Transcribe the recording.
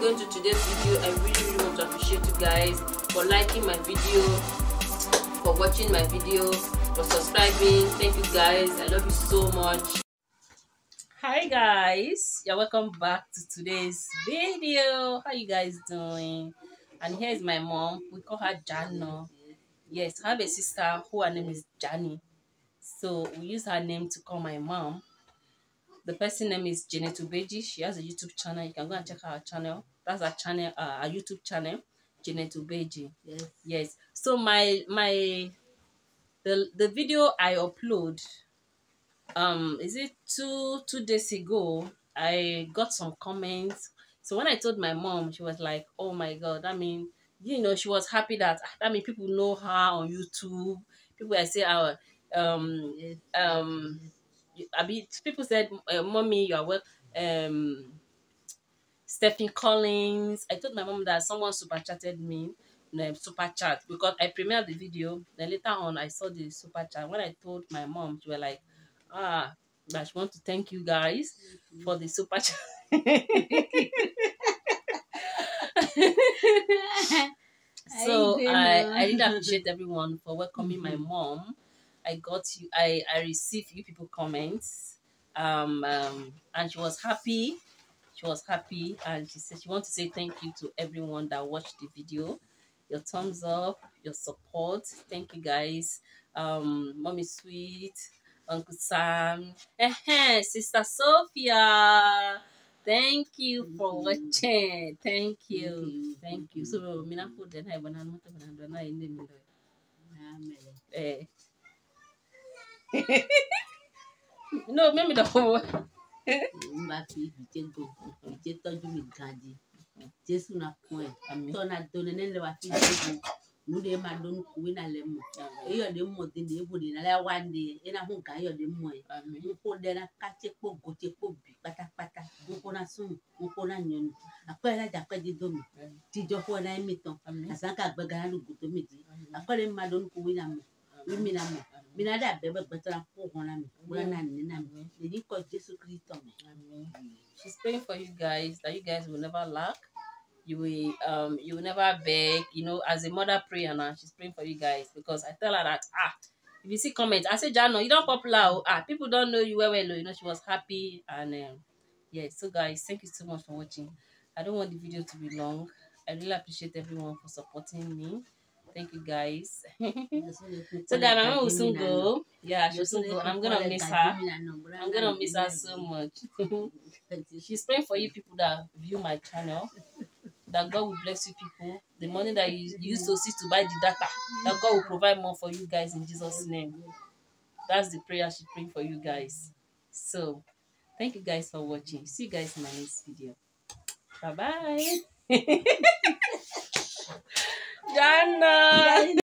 this video. I really, really want to appreciate you guys for liking my video, for watching my video, for subscribing. Thank you guys. I love you so much. Hi guys, you're welcome back to today's video. How you guys doing? And here's my mom. We call her Jano. Yes, I have a sister who her name is Jani. So we use her name to call my mom. The person name is Janet Ubeji. She has a YouTube channel. You can go and check her channel. That's her channel, uh, YouTube channel, Janet Ubeji. Yes. Yes. So my my the the video I upload um is it two two days ago I got some comments. So when I told my mom, she was like, "Oh my god!" I mean, you know, she was happy that I mean people know her on YouTube. People I say, "Our um um." I mean, people said, uh, "Mommy, you are well." Um, Stephen Collins. I told my mom that someone super chatted me, super chat because I premiered the video. Then later on, I saw the super chat. When I told my mom, she was like, "Ah, but she want to thank you guys for the super chat." so I I. I really appreciate everyone for welcoming my mom. I got you I, I received you people comments. Um, um and she was happy. She was happy and she said she wants to say thank you to everyone that watched the video. Your thumbs up, your support. Thank you guys. Um Mommy Sweet, Uncle Sam, eh, Sister Sophia. Thank you for watching. Thank you. Thank you. So mina den hay banan mo ta banan na inde mi do. Amele. Eh. n b'a f'i ye bi cɛ don bi cɛ tɔju min gan di jésù na kún ẹ tọ́nà dọ́nà ní lẹ́wà fi jésù nu de ma don ku ina lɛ mɔ eyɔ de mɔ de de ebo de na lɛ wa ne ye ina hun ka eyɔ de mɔ ye nko de na katse kpo gote kpo bi kpatakpata nko na sun nko na nyɔnu akɔ yɛ la dza akɔ di do mi. Didɔ fɔ na ye mi tɔn asan ka gbɛ gana do goto mi di. Akɔ de ma don ku ina mɔ wi mi na mɔ. Mi na de abɛ bɛ gbɛtɔ na ko na mi wula na na mi èyí kɔ jésù kristu mi. She's praying for you guys that you guys will never lack. You will um you will never beg. You know, as a mother prayer now, she's praying for you guys because I tell her that ah if you see comments, I say Jano, you don't popular. oh. Ah, people don't know you well well. oh." You know, she was happy and um yeah, so guys, thank you so much for watching. I don't want the video to be long. I really appreciate everyone for supporting me. Thank you guys. so guys, my mom will soon go. Yeah, she'll soon go. I'm gonna miss her. I'm gonna miss her so much. She's praying for you people that view my channel. That God will bless you people. The money that you used to see to buy the data, that God will provide more for you guys in Jesus' name. That's the prayer she's praying for you guys. So, thank you guys for watching. See you guys in my next video. Bye bye. 然呢